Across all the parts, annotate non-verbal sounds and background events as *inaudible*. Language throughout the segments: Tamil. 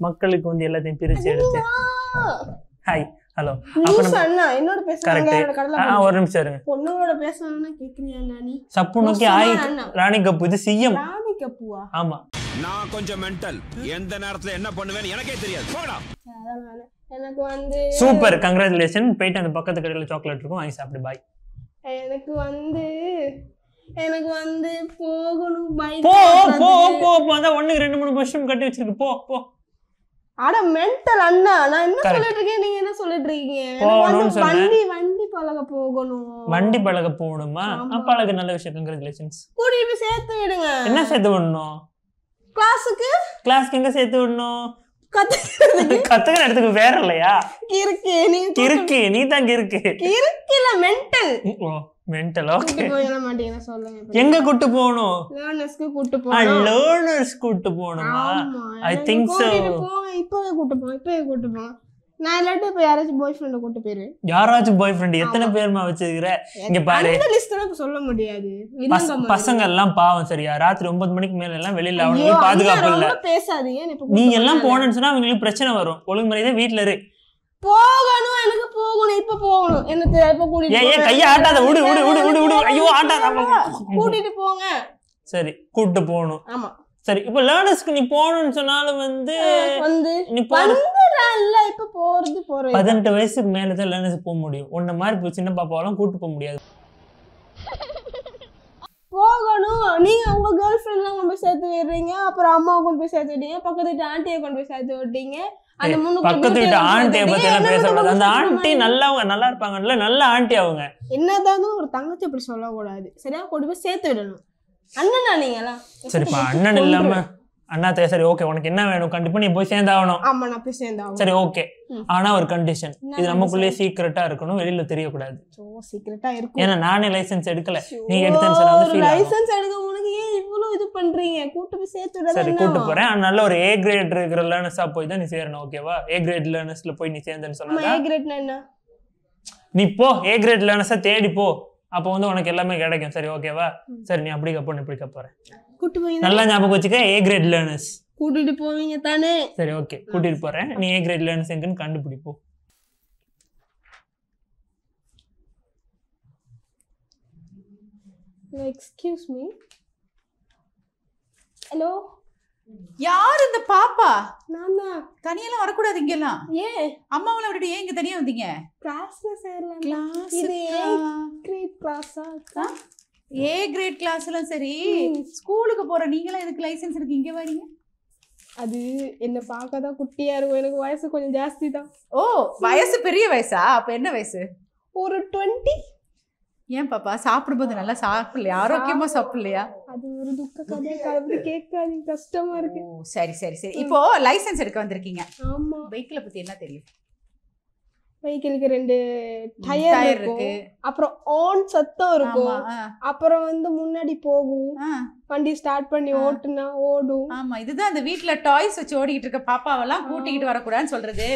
மக்களுக்கு வந்து எல்லாத்தையும் பிரிச்சு எடுத்து. ஹாய் ஹலோ என்னோட பேசுறாங்க ஒரு நிமிஷம் இருங்க. பொண்ணுங்களோட பேசணும்னா கேக்குறியா சப்பு நோக்கி ஆய்? ராணி கப்பு இது சிஎம். ராணி கப்புவா? ஆமா. நான் கொஞ்சம் மென்டல் எந்த நேரத்துல என்ன பண்ணுவேன்னு எனக்கே தெரியாது. போடா. எனக்கு வந்து சூப்பர் கங்க்ராச்சுலேஷன் போயிட்டு அந்த பக்கத்து கடையில் சாக்லேட் இருக்கும் வாங்கி சாப்பிடு பாய் எனக்கு வந்து எனக்கு வந்து போகணும் பைக் போ போ போ போ. அதான் ஒண்ணுக்கு ரெண்டு மூணு வருஷம் கட்டி வச்சிருக்கு. போ போ. அட மென்டல் அண்ணா. நான் என்ன. சொல்லிட்டு இருக்கேன்? நீங்க என்ன சொல்லிட்டு இருக்கீங்க? போகணும்னு. வண்டி வண்டி பழக போகணும். வண்டி பழக போகணுமா? அழகு நல்ல விஷயம் கங்க்ராச்சுலேஷன்ஸ் கூட்டிட்டு போய் சேர்த்து விடுங்க. என்ன சேர்த்து விடணும்? கிளாஸுக்கு கிளாஸ்க்கு எங்க சேர்த்து விடணும்? *laughs* கத்துக்கிற இடத்துக்கு வேற இல்லையா? இருக்கு நீ கிறுக்கு நீ தான் கிறுக்கு இருக்குல்ல மென்டல் மென்டல் ஓகே எங்க கூட்டு போகணும்? லேர்னர்ஸ்க்கு கூட்டு போகணும். லேர்னர்ஸ் கூட்டு so. கூட்டிட்டு போங்க இப்பவே கூட்டு போங்க இப்பவே கூட்டு நான் இல்லாட்டி இப்ப யாராச்சும் பாய் ஃப்ரெண்ட கூட்டு போயிரு. யாராச்சும் பாய் ஃப்ரெண்ட் எத்தனை. பேருமா வச்சிருக்கிற? இங்க பாரு. சொல்ல முடியாது. பசங்க எல்லாம் பாவம் சரியா. ராத்திரி ஒன்பது மணிக்கு மேல எல்லாம் வெளியில அவங்களுக்கு பாதுகாப்பு இல்ல. பேசாதீங்க. நான் இப்ப நீ கூட்டு எல்லாம். போனேன்னு சொன்னா அவங்களுக்கு பிரச்சனை வரும். ஒழுங்கு முறையே வீட்டுல இரு. போகணும் எனக்கு போகணும் இப்ப போகணும். எனக்கு இப்ப கூட்டிட்டு ஏன். கையை ஆட்டாத. விடு விடு விடு விடு. விடு ஐயோ ஆட்டாத. கூட்டிட்டு போங்க. சரி கூட்டு போகணும். ஆமா. சரி இப்போ லேர்னர்ஸ்க்கு நீ போகணும்னு சொன்னாலும் வந்து வந்து நீ இல்ல இப்ப போறது போறது. பதினெட்டு வயசுக்கு மேல தான் லேர்னர்ஸ் போக முடியும். உன்ன மாதிரி சின்ன பாப்பாவெல்லாம் கூட்டு போக முடியாது. போகணும். நீங்க உங்க கேர்ள் எல்லாம் கொண்டு போய் சேர்த்து விடுறீங்க. அப்புறம் அம்மாவை கொண்டு போய் சேர்த்து விட்டீங்க பக்கத்து வீட்டு ஆண்டியை கொண்டு போய் சேர்த்து விட்டீங்க. அந்த முன்னுக்கு பக்கத்து வீட்டு ஆண்டியை பத்தி எல்லாம் பேசக்கூடாது அந்த ஆண்டி நல்லவங்க நல்லா இருப்பாங்கல்ல நல்ல ஆண்டி அவங்க. என்னதான் ஒரு தங்கச்சி அப்படி சொல்லக்கூடாது. சரியா? கொண்டு போய் சேர்த்து விடணும். அண்ணனா சரிப்பா அண்ணன் இல்லாம அண்ணா தே சரி ஓகே உனக்கு என்ன வேணும்? கண்டிப்பா நீ போய் சேர்ந்தாகணும். ஆமா நான் போய் சேர்ந்தாகும் சரி ஓகே. ஆனா ஒரு கண்டிஷன் இது நமக்குள்ளேயே சீக்கிரட்டா இருக்கணும் வெளியில தெரியக்கூடாது. சோ சீக்கிரட்டா இருக்கும். ஏன்னா நானே லைசென்ஸ் எடுக்கல. நீ எடுத்தேன்னு. லைசென்ஸ் எடுக்க உனக்கு ஏன் இவ்வளவு இது பண்றீங்க? கூட்டு போய் சேர்த்து சரி? கூட்டு போறேன். ஆனா நல்ல ஒரு ஏ கிரேட் இருக்கிற லேர்னர்ஸா போய் தான் நீ சேரணும் ஓகேவா ஏ கிரேட் லேர்னர்ஸ்ல போய் நீ சேர்ந்தேன்னு சொன்னா ஏ கிரேட்னா என்ன? நீ போ ஏ கிரேட் லேர்னர்ஸா தேடி போ. அப்போ வந்து உனக்கு எல்லாமே கிடைக்கும். சரி ஓகேவா. சரி நீ அப்படி கப்போ இப்படி கப்போறேன் கூட்டு போய் நல்லா ஞாபகம் வச்சுக்க ஏ கிரேட் லேர்னர்ஸ் கூட்டிட்டு போவீங்க தானே? சரி ஓகே கூட்டிட்டு போறேன். நீ ஏ கிரேட் லேர்னர்ஸ் எங்கன்னு கண்டுபிடிப்போ. எக்ஸ்கியூஸ் மீ ஹலோ யார் இந்த பாப்பா? நான் தான் தனியெல்லாம் வரக்கூடாது இங்கெல்லாம். ஏன்? அம்மாவளை விட்டுட்டு ஏன் இங்க தனியா வந்தீங்க? கிளாஸ்ல சேரலாம் கிளாஸ் இது கிரேட் கிளாஸா ஏ கிரேட் கிளாஸ் எல்லாம் சரி. ஸ்கூலுக்கு போற நீங்களாம் எதுக்கு லைசென்ஸ் இருக்கு இங்க வரீங்க? அது என்ன பார்க்க தான் குட்டியா இருக்கும். எனக்கு வயசு கொஞ்சம் ஜாஸ்தி தான் ஓ வயசு பெரிய வயசா? அப்ப என்ன வயசு? ஒரு டுவெண்ட்டி ஏன் பாப்பா? சாப்பிடும்போது நல்லா சாப்பிடலையா? ஆரோக்கியமா சாப்பிடலையா? அது ஒரு துக்க கதையை கலந்து கேட்காதீங்க. கஷ்டமா இருக்கு. ஓ சரி சரி. சரி இப்போ லைசென்ஸ் எடுக்க வந்திருக்கீங்க. ஆமா. வெஹிக்கிளை பத்தி என்ன தெரியும்? வெஹிக்கிளுக்கு ரெண்டு டயர் இருக்கு. அப்புறம் ஆன் சத்தம் இருக்கும். அப்புறம் வந்து முன்னாடி போகும். வண்டி ஸ்டார்ட் பண்ணி. ஓட்டுனா ஓடும். ஆமா இதுதான் அந்த வீட்ல டாய்ஸ் வச்சு ஓடிக்கிட்டு இருக்க பாப்பாவெல்லாம் கூட்டிக்கிட்டு வரக்கூடாதுன்னு சொல்றது.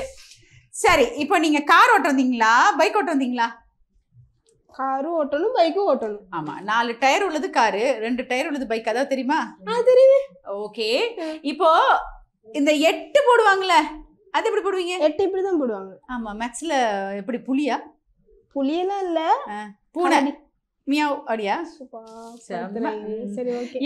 சரி இப்போ நீங்க கார் ஓட்ட வந்தீங்களா பைக் ஓட்ட வந்தீங்களா காரும் ஓட்டணும் பைக்கும் ஓட்டணும். ஆமா நாலு டயர் உள்ளது காரு ரெண்டு டயர் உள்ளது பைக் அதாவது தெரியுமா? தெரியுமே ஓகே இப்போ இந்த எட்டு போடுவாங்கல்ல அது எப்படி போடுவீங்க? எட்டு இப்படி தான் போடுவாங்க. ஆமா மேக்ஸ்ல எப்படி புலியா? புளியெல்லாம் இல்ல. பூனை. மியாவ் அப்படியா?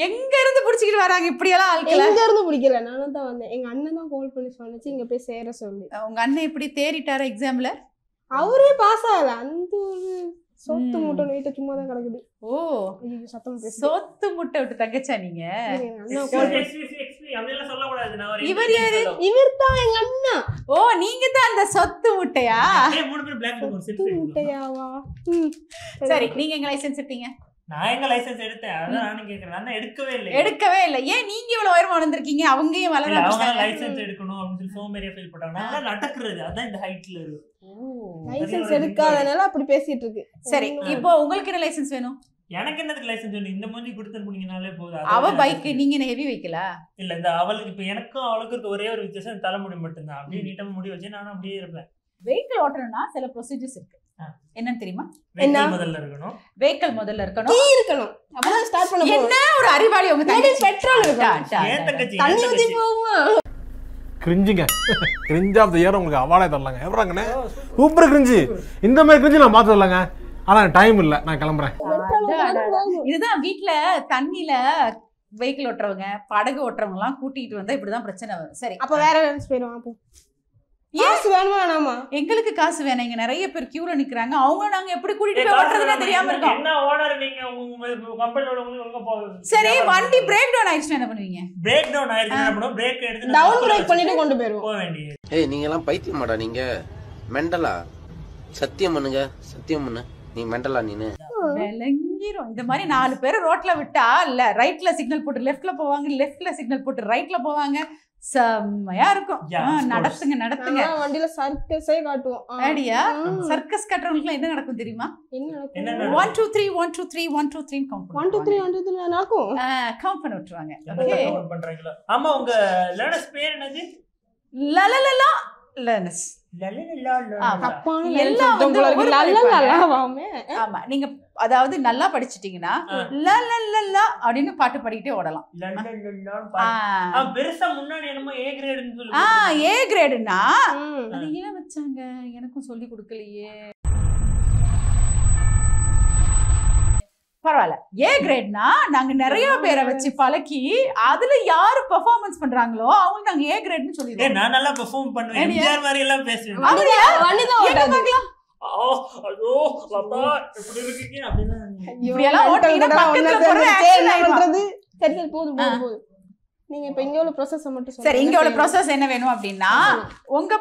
எங்க இருந்து புடிச்சிக்கிட்டு வராங்க இப்படியெல்லாம் ஆட்களை? எங்க இருந்து பிடிக்கல? நானும் தான் வந்தேன். எங்க அண்ணன் தான் கால் பண்ணி சொன்னிச்சு இங்க போய் சேர சொல்லி. உங்க அண்ணன் எப்படி தேறிட்டாரா எக்ஸாம்ல அவரே பாஸ் ஆகல. அந்த ஒரு சொத்து. மூட்டை வீட்டை சும்மா தான் கிடக்குது. ஓ ஐயோ சத்தம் பேசு சொத்து முட்டை விட்டு தங்கச்சா நீங்க? இவர் யாரு? இவர் தான் எங்க அண்ணா. ஓ நீங்க தான் அந்த சொத்து முட்டையா? சொத்து மூட்டையாவா. சரி நீங்க எங்க லைசென்ஸ் எடுத்தீங்க? நான் எங்க லைசென்ஸ் எடுத்தேன்? அதான் நானும் கேக்குறேன். நான் எடுக்கவே இல்லை எடுக்கவே இல்லை. ஏன் நீங்க இவ்வளவு உயரமா வளர்ந்துருக்கீங்க? அவங்க ஏன் வளர அவங்க? லைசென்ஸ் எடுக்கணும் அப்படின்னு சொல்லி சோமேரியா ஃபீல் பண்றாங்க. நான் நடக்கிறது. அதான் இந்த ஹைட்ல இருக்கு. லைசென்ஸ் எடுக்காதனால அப்படி பேசிட்டு இருக்கு. சரி இப்போ உங்களுக்கு என்ன லைசென்ஸ் வேணும்? எனக்கு என்னதுக்கு லைசென்ஸ் வேணும்? இந்த மூஞ்சி கொடுத்து போனீங்கனாலே போதும். அவ பைக் நீங்க என்ன ஹெவி வைக்கல இல்ல இந்த அவளுக்கு இப்ப எனக்கும் அவளுக்கு இருக்க ஒரே ஒரு வித்தியாசம் தலைமுடி மட்டும்தான். அப்படியே நீட்டமா முடி வச்சு நானும் அப்படியே இருப்பேன். வெஹிக்கிள் ஓட்டணும்னா சில ப்ரொசீஜர்ஸ் இருக்கு. என்னன்னு தெரியுமா? என்ன? முதல்ல இருக்கணும். வெஹிக்கிள் முதல்ல இருக்கணும். இருக்கணும். அப்பதான் ஸ்டார்ட் பண்ண என்ன ஒரு அறிவாளி உங்க தங்கச்சி? பெட்ரோல் இருக்கணும்? தண்ணி ஊத்தி? போகுமா கிரிஞ்சுங்க கிரிஞ்ச் ஆஃப் த இயர் உங்களுக்கு அவார்டே தரலாங்க. எவ்வளோங்கண்ணே சூப்பர் கிரிஞ்சு இந்த மாதிரி கிரிஞ்சு நான் பார்த்து தரலாங்க ஆனால் டைம் இல்லை. நான் கிளம்புறேன். இதுதான் வீட்ல தண்ணியில வெஹிக்கிள் ஓட்டுறவங்க படகு ஓட்டுறவங்க எல்லாம் கூட்டிட்டு வந்தா இப்படிதான் பிரச்சனை வரும். சரி. அப்ப வேற அப்போ. காசு வேணுமா வேணாமா? எங்களுக்கு காசு வேணாம். இங்க நிறைய பேர் கியூல நிக்கிறாங்க. அவங்க நாங்க எப்படி கூட்டிட்டு போய் ஓட்டுறதுன்னு. தெரியாம இருக்கோம். என்ன ஓனர் நீங்க? உங்க கம்பெனியோட உங்களுக்கு எங்க போகுது சரி வண்டி பிரேக் டவுன் ஆயிடுச்சுன்னா என்ன பண்ணுவீங்க? பிரேக் டவுன் ஆயிடுச்சு என்ன பண்ணுவோம்? பிரேக் எடுத்து டவுன் பிரேக் பண்ணிட்டு கொண்டு போயிருவோம். போக வேண்டியது. ஏய் நீங்க எல்லாம் பைத்தியமாடா நீங்க. மெண்டலா? சத்தியம் பண்ணுங்க. சத்தியம் பண்ணு. நீ மெண்டலா நீனு. விளங்கிரும். இந்த மாதிரி நாலு பேர் ரோட்ல விட்டா இல்ல ரைட்ல சிக்னல் போட்டு லெஃப்ட்ல போவாங்க லெஃப்ட்ல சிக்னல் போட்டு ரைட்ல போவாங்க. செம்மையா இருக்கும். நடத்துங்க நடத்துங்க வண்டியில சர்க்கஸே காட்டுவோம். அப்படியா. சர்க்கஸ் கட்டுறவங்களுக்கு என்ன நடக்கும் தெரியுமா? One two three one two three one two three count one two three one two three நடக்கும் கவுண்ட் பண்ணி விட்டுருவாங்க ஆமா உங்க லேர்னர்ஸ் பேர் என்னது லலலலா லேர்னஸ் நீங்க அதாவது நல்லா படிச்சிட்டீங்கன்னா அப்படின்னு பாட்டு பாடிக்கிட்டே ஓடலாம். பெருசா முன்னாடி என்னமோ ஏ கிரேடுன்னு சொல்லி ஆ. ஏ கிரேடுனா. அது ஏன் வச்சாங்க? எனக்கும் சொல்லி கொடுக்கலையே. பரவாயில்ல. ஏ கிரேட்னா நாங்க நிறைய பேரை வச்சு பழக்கி அதுல யாரு பெர்ஃபார்மன்ஸ் பண்றாங்களோ அவங்க நாங்க ஏ கிரேட்னு சொல்லிடுவோம். நான் நல்லா பெர்ஃபார்ம் பண்ணுவேன். மாதிரி எல்லாம் பேசுவேன். நீங்க இப்ப இங்க உள்ள ப்ராசஸ் மட்டும் சரி சொல்லுங்க. இங்க உள்ள ப்ராசஸ் என்ன வேணும் அப்படின்னா உங்க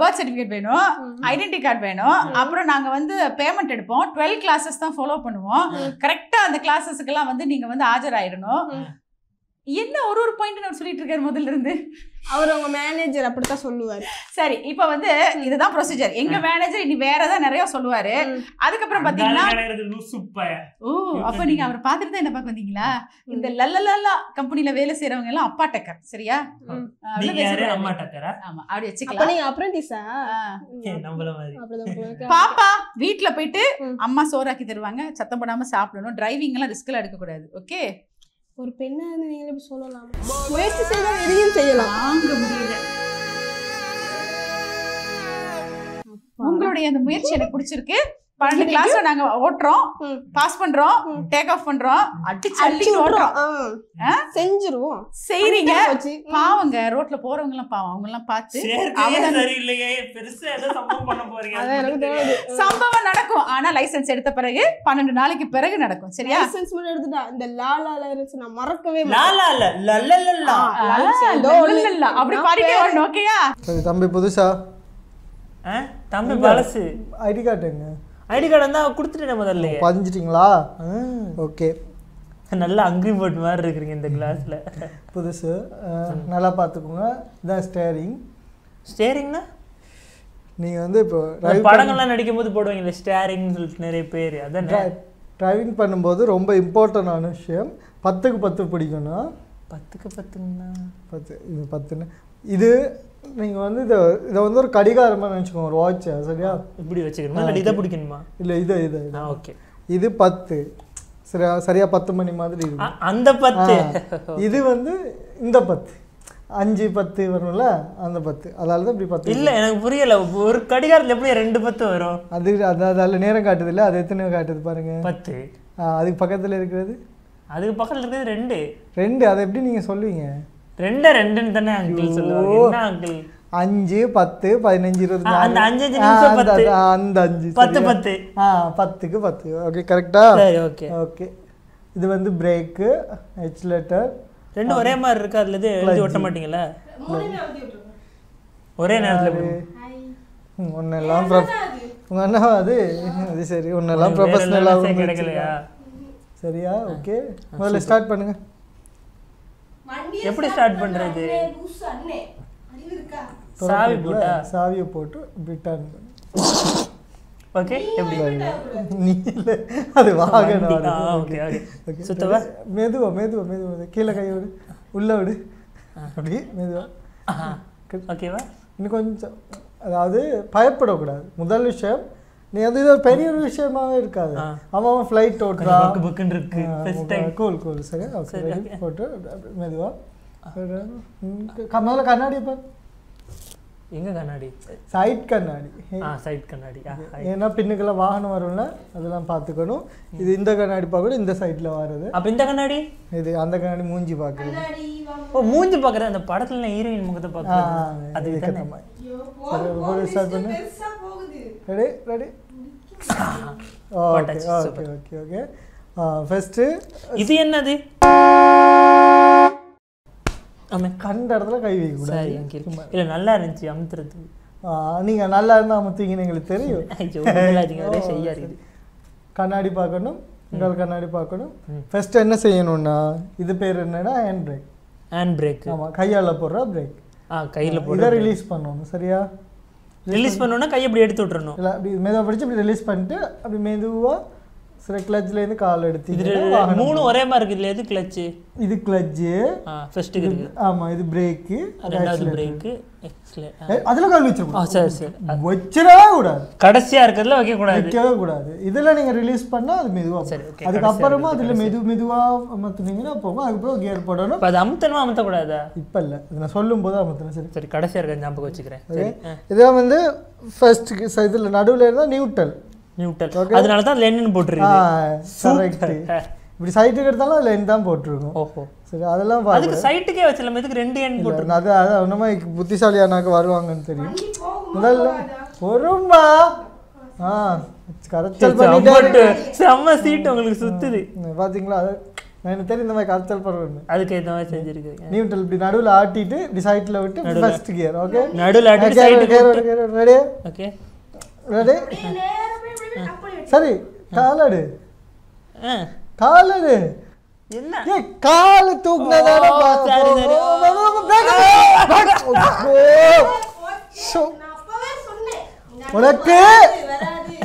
பர்த் சர்டிபிகேட் வேணும். ஐடென்டி கார்டு வேணும். அப்புறம் நாங்க வந்து பேமெண்ட் எடுப்போம். டுவெல் கிளாஸஸ் தான் ஃபாலோ பண்ணுவோம். கரெக்டா அந்த கிளாஸஸ்க்கெல்லாம் வந்து நீங்க வந்து ஆஜராயிடணும். என்ன ஒரு ஒரு பாயிண்ட் நான் சொல்லிட்டு இருக்காரு முதல்ல இருந்து. அவர் உங்க மேனேஜர் அப்படித்தான் சொல்லுவாரு. சரி இப்போ வந்து இதுதான் ப்ரொசீஜர் எங்க மேனேஜர் இனி வேற ஏதாவது நிறைய சொல்லுவாரு. அதுக்கப்புறம் பாத்தீங்கன்னா. ஓ அப்ப நீங்க அவர் பார்த்துட்டு தான் என்ன பார்க்க வந்தீங்களா? இந்த லல்லலல்லா கம்பெனில வேலை செய்யறவங்க எல்லாம் அப்பா டக்கர் சரியா. அம்மா டக்கரா? ஆமா அப்படி அப்ப வச்சுக்கலாம். நீங்க அப்ரெண்டிஸா. *laughs* பாப்பா வீட்ல போயிட்டு. அம்மா சோறாக்கி தருவாங்க சத்தம் போடாம சாப்பிடணும் டிரைவிங் எல்லாம் ரிஸ்க்ல எடுக்க கூடாது ஓகே ஒரு பெண்ணா இருந்து நீங்க எப்படி சொல்லலாம்? முயற்சி செய்தால் எதையும் செய்யலாம். வாங்க முடியல. உங்களுடைய அந்த முயற்சி எனக்கு பிடிச்சிருக்கு. பன்னெண்டு கிளாஸ் நாங்க ஓட்டுறோம். பாஸ் பண்றோம். டேக் ஆஃப் பண்றோம். அடிச்சு அடிச்சு ஓட்டுறோம். செஞ்சிருவோம். செய்றீங்க. பாவங்க ரோட்ல போறவங்க எல்லாம் பாவம் அவங்க எல்லாம் பார்த்து சம்பவம் நடக்கும். ஆனா லைசென்ஸ் எடுத்த பிறகு பன்னெண்டு நாளைக்கு பிறகு நடக்கும். சரியா? லைசன்ஸ் மட்டும் எடுத்துட்டா இந்த லாலால இருந்துச்சு நான் மறக்கவே லாலா அப்படி பாடிட்டே வரணும் ஓகேயா? தம்பி புதுசா? ஆ, தம்பி பழசு. ஐடி கார்டு எங்க? ஐடி கார்டு இருந்தா கொடுத்துட்டேன் முதல்ல பதிஞ்சிட்டிங்களா? ஓகே. நல்ல அங்கிரி போட் மாதிரி இருக்கிறீங்க இந்த கிளாஸ்ல. புதுசு. நல்லா பார்த்துக்கோங்க. இதான் ஸ்டேரிங் ஸ்டேரிங்னா நீங்கள் வந்து இப்போ படங்கள்லாம் நடிக்கும் போது போடுவாங்கல்ல ஸ்டேரிங் சொல்லிட்டு நிறைய பேர். அதான்? டிரைவிங் பண்ணும்போது ரொம்ப இம்பார்ட்டண்டான விஷயம். பத்துக்கு பத்து பிடிக்கணும். பத்துக்கு பத்துங்கண்ணா பத்து இது பத்துன்னு. இது நீங்கள் வந்து இதை இதை வந்து ஒரு கடிகாரமாக நினச்சிக்கோங்க ஒரு வாட்சை சரியா? இப்படி வச்சுக்கணுமா? இல்லை இதை பிடிக்கணுமா? இல்லை இது இது ஓகே. இது பத்து. சரியா சரியா பத்து மணி மாதிரி இது அந்த பத்து. இது வந்து இந்த பத்து. அஞ்சு பத்து வரும்ல அந்த பத்து. அதால தான் இப்படி பத்து இல்ல எனக்கு புரியல. ஒரு கடிகாரத்துல எப்படி ரெண்டு பத்து வரும்? அது அது அதில் நேரம் காட்டுது இல்லை? அது எத்தனை காட்டுது பாருங்க. பத்து. அதுக்கு பக்கத்தில் இருக்கிறது? அதுக்கு பக்கத்துல இருக்கிறது ரெண்டு. ரெண்டு அதை எப்படி நீங்கள் சொல்லுவீங்க? ரெண்டே ரெண்டுன்னு தானே அங்கிள் சொல்லுவாங்க என்ன அங்கிள் அஞ்சு பத்து பதினஞ்சு இருபது ஆ, அந்த. அஞ்சு அஞ்சு அந்த- பத்து. ஆ, அந்த அஞ்சு பத்து? பத்து. ஆ பத்துக்கு பத்து. ஓகே கரெக்டா சரி ஓகே ஓகே இது வந்து பிரேக்கு எச்லேட்டர் ரெண்டும் ஒரே மாதிரி இருக்கு? அதுல இது எழுதி ஒட்ட மாட்டீங்களா? ஒரே நேரத்துல? ஒன்னெல்லாம் உங்கள் அண்ணா அது? அது சரி ஒன்னெல்லாம் ப்ரொஃபஷனலாக கிடைக்கலையா? சரியா? ஓகே. முதல்ல ஸ்டார்ட் பண்ணுங்க. எப்படி ஸ்டார்ட் பண்றது? சாவி போட்டா? சாவியை போட்டு பண்ணு. ஓகே எப்படி? நீ இல்லை. அது வாகனம் okay, okay. சுத்தவா? மெதுவா மெதுவா மெதுவா மெதுவா. கீழே கை விடு. உள்ள விடு. அப்படி மெதுவா. ஓகேவா? இன்னும் கொஞ்சம் அதாவது பயப்படக்கூடாது. முதல் விஷயம் நீ வந்து இது ஒரு பெரிய ஒரு விஷயமாவே இருக்காது. அவன் அவன் ஃப்ளைட் ஓட்டுறான். பக்கு பக்குன்னு இருக்கு. ஃபர்ஸ்ட் டைம் கூல் கூல் சரி ஓகே. போட்டு மெதுவா. முதல்ல கண்ணாடி பாரு எங்க கண்ணாடி? சைட் கண்ணாடி. ஆ சைட் கண்ணாடி. ஏன்னா பின்னுக்கெல்லாம் வாகனம் வரும்ல அதெல்லாம் பார்த்துக்கணும். இது இந்த கண்ணாடி பார்க்கணும் இந்த சைடில் வருது அப்ப இந்த கண்ணாடி? இது அந்த கண்ணாடி மூஞ்சி பார்க்குறது. ஓ மூஞ்சி பாக்குறது அந்த படத்துல ஹீரோயின் முகத்தை ஆ பாக்குறது அது மாதிரி. list பண்ணு. Ready ready okay okay. Okay okay first இது என்னது? ஆமா கண்ட இடத்துல கை வைக்கக்கூடாது. இல்ல நல்லா இருந்துச்சு அமுத்துறதுக்கு ஆ, நீங்க நல்லா இருந்தால் அமுத்தீங்கன்னு எங்களுக்கு தெரியும். ஷையா *laughs* இருக்குது. கண்ணாடி பார்க்கணும் உங்கள் கண்ணாடி பார்க்கணும். ஃபர்ஸ்ட் என்ன செய்யணும்னா இது பேர் என்னன்னா ஹேண்ட் பிரேக் ஹேண்ட் பிரேக் ஆமாம் கையால் போடுற பிரேக் ஆ கையில இதை போட்டு ரிலீஸ் பண்ணணும் சரியா? ரிலீஸ் பண்ணோம்னா கையை இப்படி எடுத்து விட்டுறணும். இல்லை அப்படி மெதுவாக பிடிச்சி அப்படி ரிலீஸ் பண்ணிட்டு அப்படி மெதுவாக சில கிளச்லேருந்து கால் இது எடுத்து மூணு ஒரே மாதிரி இருக்குது இல்ல எது கிளச்சு இது கிளச்சு ஆ ஃபர்ஸ்ட்டுக்கு இருக்கு. ஆமாம் இது பிரேக்கு ரெண்டாவது பிரேக்கு அதில் கால் வச்சிருக்கோம் சரி சரி. வச்சிடவே கூடாது. கடைசியா இருக்கிறதுல வைக்க கூடாது வைக்கவே கூடாது. இதில் நீங்கள் ரிலீஸ் பண்ணால் அது மெதுவாக சரி. அதுக்கப்புறமா அதில் மெது மெதுவாக அமர்த்துனீங்கன்னா போகும். அதுக்கப்புறம் கியர் போடணும். அது அமுத்தணுமா அமுத்தக்கூடாதா? இப்போ இல்லை. நான் சொல்லும் போது அமர்த்தணும் சரி. சரி கடைசியா இருக்க ஞாபகம் வச்சுக்கிறேன். சரி. இதான் வந்து ஃபர்ஸ்ட் இதில் நடுவில் இருந்தால் நியூட்ரல் நியூட்டன் அதனால தான் லெனின் போட்டிருக்கு இப்படி சைட்டுக்கு எடுத்தாலும் எண் தான் போட்டிருக்கும். ஓஹோ. சரி அதெல்லாம் அதுக்கு சைட்டுக்கே வச்சலாம் இதுக்கு ரெண்டு எண் போட்டு அது அது ஒன்றுமா புத்திசாலியானாக்க வருவாங்கன்னு தெரியும். முதல்ல? பொறுமா ஆ கரைச்சல் பண்ணிட்டு செம்ம சீட் உங்களுக்கு சுத்துது. பார்த்தீங்களா அது எனக்கு தெரியும் இந்த மாதிரி கரைச்சல் படுறது அதுக்கு ஏத்த மாதிரி செஞ்சிருக்கீங்க நியூட்ரல் இப்படி நடுவில் ஆட்டிட்டு இப்படி சைட்டில் விட்டு ஃபர்ஸ்ட் கியர் ஓகே நடுவில் சைடு ரெடி ஓகே ரெடி சரி காலடு காலடு என்ன கால இந்த உனக்கு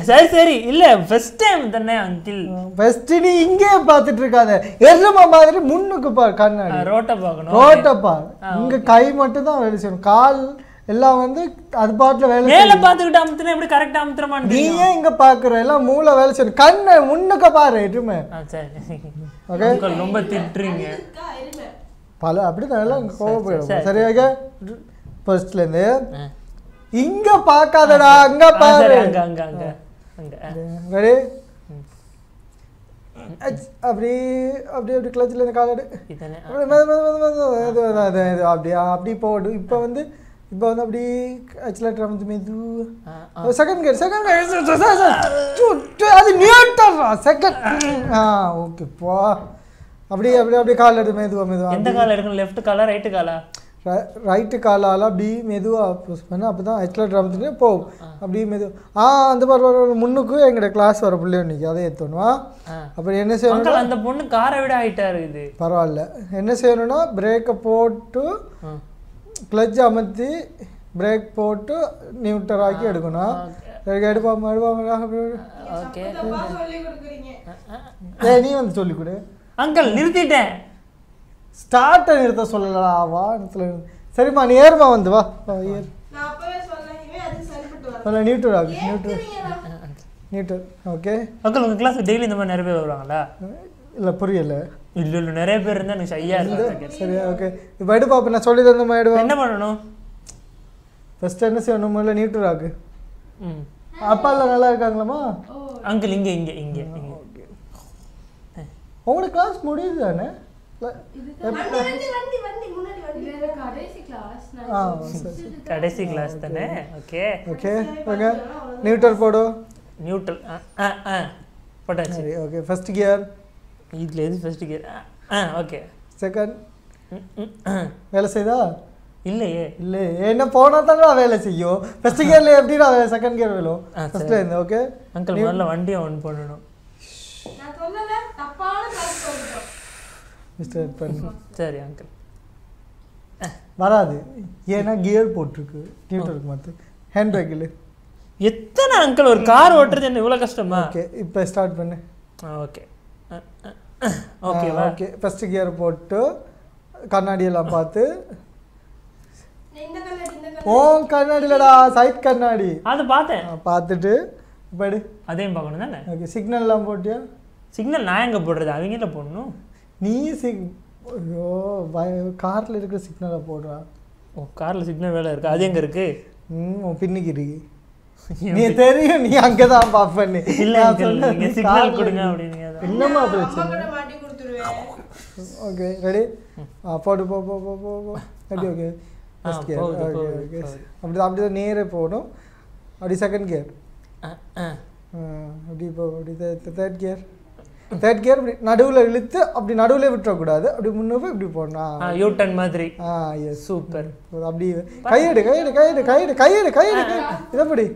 சரி சரி இல்ல ஃபர்ஸ்ட் டைம் தானே அங்கிள் ஃபர்ஸ்ட் நீ இங்கே பார்த்துட்டு இருக்காத எரும மாதிரி முன்னுக்கு பார் கண்ணாடி ரோட்டை பார்க்கணும் ரோட்டை பார் இங்க கை மட்டும் தான் வேலை செய்யணும் கால் எல்லாம் வந்து அது பாட்டுல வேலை மேல பாத்துக்கிட்டு அமுத்துனா எப்படி கரெக்டா அமுத்துறமான்னு நீ ஏன் இங்க பாக்குற எல்லாம் மூளை வேலை செய்யணும் கண்ணை முன்னுக்கு பாரு ஓகே அங்கிள் ரொம்ப திட்டுறீங்க பல அப்படிதான் எல்லாம் கோவப்படும் சரி. சரி ஓகே ஃபர்ஸ்ட்ல இருந்து. இங்க பார்க்காதடா அங்க பாரு அங்க அங்க அங்க. ரெடி அப்படி அப்படி அப்படி கிளச்சில் இருந்து கால் எடு இதானே ஆ. அப்படி மெது, மெது, மெது, மெது, மெது, மெது, அது, இது, அப்படியா அப்படி போடு இப்போ வந்து இப்போ வந்து அப்படி ஆக்சுவலாக வந்து மெது. செகண்ட் கியர் செகண்ட் கியர் அது நியூட்டர்ரா செகண்ட் ஆ ஓகே போ. அப்படி அப்படி அப்படியே கால் எடு மெதுவா மெதுவா. எந்த கால எடுக்கணும்? லெஃப்ட் காலா ரைட்டு காலா ரைட்டு காலால் அப்படி மெதுவாக புஷ் பண்ண அப்போ தான் ஆக்சுவலாக அமுத்துட்டு போகும் அப்படியே மெது ஆ அந்த பாரு, முன்னுக்கு எங்களோட கிளாஸ் வர பிள்ளை இன்னைக்கு அதை ஏற்றணுமா. அப்புறம் என்ன செய்யணும் அந்த பொண்ணு காரை விட ஹைட்டா இருக்குது பரவாயில்ல. என்ன செய்யணும்னா பிரேக்கை போட்டு. கிளச் அமர்த்தி பிரேக் போட்டு நியூட்டர் ஆக்கி எடுக்கணும். எடுக்க எடுப்பாம எடுப்பாம ஓகே சொல்லி ஏய் நீ வந்து சொல்லிக் கொடு. அங்கிள் நிறுத்திட்டேன். ஸ்டார்ட்டை நிறுத்த சொல்லலடா வா சரிம்மா நீ ஏறுமா வந்து வா. ஏறு. நியூட்டர் ஆகு நியூட்டர்? நியூட்டர் ஓகே அங்கிள் உங்க கிளாஸ் டெய்லி இந்த மாதிரி நிறைய பேர் வருவாங்களா இல்லை புரியல. இல்ல இல்ல நிறைய பேர் இருந்தா எனக்கு ஷையா இருக்கு சரி ஓகே இப்போ எடு பாப்பா நான் சொல்லி தந்த மாதிரி என்ன பண்ணணும்? ஃபர்ஸ்ட் என்ன செய்யணும்? முதல்ல நியூட்டர் ஆகு ம். அப்பா எல்லாம் நல்லா இருக்காங்களாம்மா? அங்கிள் இங்க இங்க இங்க இங்க. உங்களோட கிளாஸ் முடியுது தானே? கடைசி கிளாஸ் தானே? ஓகே ஓகே ஓகே நியூட்டர் போடு. நியூட்ரல் ஆ ஆ ஆ. போட்டாச்சு. சரி ஓகே ஃபர்ஸ்ட் கியர் இதுல எது ஃபர்ஸ்ட் கியர் ஆ ஓகே செகண்ட் வேலை செய்தா? இல்லையே. இல்லை என்ன போனால் தானே வேலை செய்யும். ஃபர்ஸ்ட் கியரில் எப்படிடா செகண்ட் கியர் வேணும். ஃபர்ஸ்ட்ல இருந்து ஓகே அங்கிள் முதல்ல வண்டியை ஆன் பண்ணணும். நான் மிஸ்டர் பண்ணு. சரி அங்கிள் வராது. ஏன்னா கியர் போட்டிருக்கு. நியூட்டருக்கு மாற்று ஹேண்ட் பிரேக்கில் எத்தனை அங்கிள் ஒரு கார் ஓட்டுறது என்ன இவ்வளவு கஷ்டமா? ஓகே இப்போ ஸ்டார்ட் பண்ணு. ஓகே ஓகேவா ஓகே ஃபர்ஸ்ட் கியர் போட்டு கண்ணாடி எல்லாம் பார்த்து. இந்த கண்ணாடி இந்த ஓ கண்ணாடிலடா சைட் கண்ணாடி. அது பார்த்தேன். பார்த்துட்டு படு அதையும் பார்க்கணும் தானே? ஓகே சிக்னல்லாம் போட்டியா? சிக்னல் நான் எங்கே போடுறது? அவங்கள போடணும். நீ சிக் ஐயோ காரில் இருக்கிற சிக்னலை போடுறா. ஓ காரில் சிக்னல் வேலை இருக்கு? அது எங்கே இருக்கு? ம் உன் பின்னுக்கு இருக்கு. நீ தெரியும் நீ அங்கே தான் பார்ப்பேன்னு இல்லை நீ சிக்னல் கொடுங்க. என்னம்மா பிரச்சனை ஓகே ரெடி போடு போ போ போ போ போ. ரெடி ஓகே ஆ, ஃபர்ஸ்ட் கியர் ஓகே ஓகே. அப்படி அப்படி தான் நேரே போகணும். அப்படி செகண்ட் கியர் ஆ, ஆ. அப்படி போ அப்படி தேர்ட் கியர் தேர்ட் கியர் இப்படி நடுவில் இழுத்து அப்படி நடுவில் விட்டுறக்கூடாது. அப்படி முன்னே போய் இப்படி போடணும். யூ டர்ன் மாதிரி. ஆ எஸ் சூப்பர். அப்படி கையெடு கையெடு கையெடு கையெடு கையெடு கையெடு இதப்படி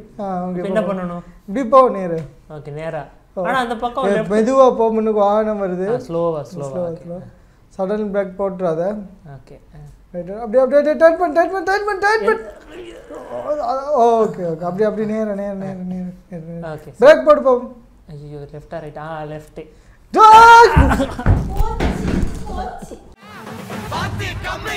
என்ன பண்ணணும்? இப்படி போ நேரு. ஓகே நேரா. ஆனா அந்த பக்கம் மெதுவாக போ முன்னுக்கு வாகனம் வருது. ஸ்லோவா ஸ்லோவா சடன் பிரேக் போட்டுறாத. ஓகே அப்படியே அப்படியே டைட் பண்ணு டைட் பண்ணு டைட் பண்ணு ஓகே ஓகே. அப்படி அப்படி நேர நேர நேர நேர பிரேக் போட்டு போ. ஐயோ லெஃப்டா ரைட் ஆ? Left Dodge! பாத்தி கம்மி